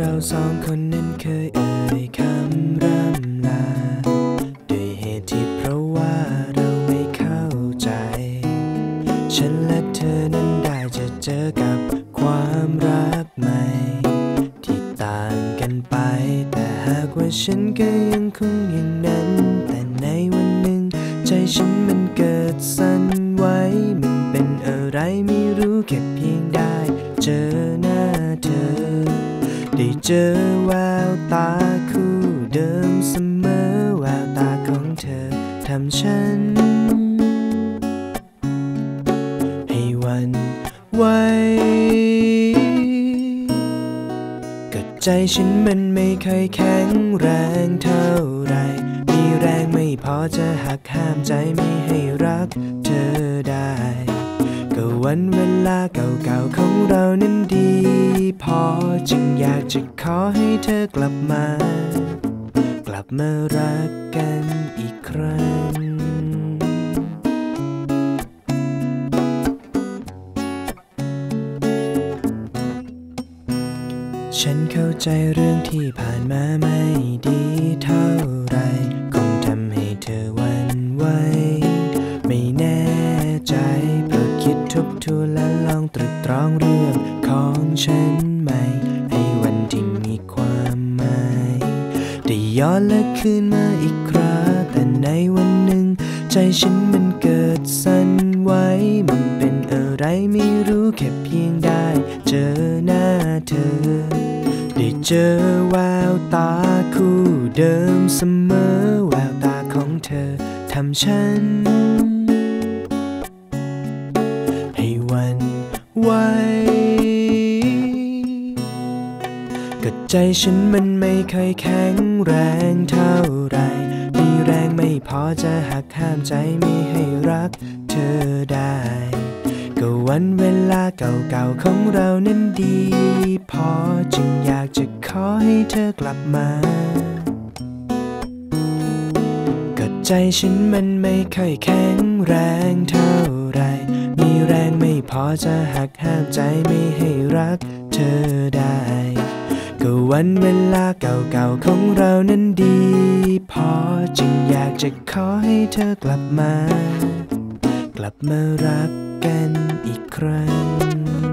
เราสองคนนั้นเคยเอ่ยคำร่ำลาด้วยเหตุที่เพราะว่าเราไม่เข้าใจ ฉันและเธอนั้นได้จะเจอกับความรักใหม่ ที่ต่างกันไป แต่หากว่าฉันก็ยังคงอย่างนั้น แต่ในวันหนึ่ง ใจฉันมันเกิดสั่นไหวมันเป็นอะไรไม่ เจอแววตาคู่เดิมเสมอแววตาของเธอทำฉัน ให้วันไหวก็ใจฉันมันไม่เคยแข็งแรงเท่าไร มีแรงไม่พอจะหักห้ามใจไม่ให้รักเธอได้ ก็วันเวลาเก่าๆของเรานั้นดีพอ จึงอยากจะขอให้เธอกลับมา กลับมารักกันอีกครั้งฉันเข้าใจเรื่องที่ผ่านมาไม่ดีเท่าไรคงทำให้เธอหวันไหวไม่แน่ใจโปรดคิดทบทวนและลองตรึกตรองเรื่องของฉัน ย้อนและคืนมาอีกคราแต่ในวันหนึ่ง ใจฉันมันเกิดสั่นไหวมันเป็นอะไรไม่รู้แค่เพียงได้ เจอหน้าเธอ ได้เจอแววตาคู่เดิมเสมอแววตาของเธอทำฉัน ให้วันไหว ใจฉันมันไม่เคยแข็งแรงเท่าไร มีแรงไม่พอจะหักห้ามใจไม่ให้รักเธอได้ ก็วันเวลาเก่าๆของเรานั้นดี พอจึงอยากจะขอให้เธอกลับมาก็ใจฉันมันไม่เคยแข็งแรงเท่าไร มีแรงไม่พอจะหักห้ามใจไม่ให้รักเธอได้ ก็วันเวลาเก่าๆของเรานั้นดี พอจึงอยากจะขอให้เธอกลับมา กลับมารักกันอีกครั้ง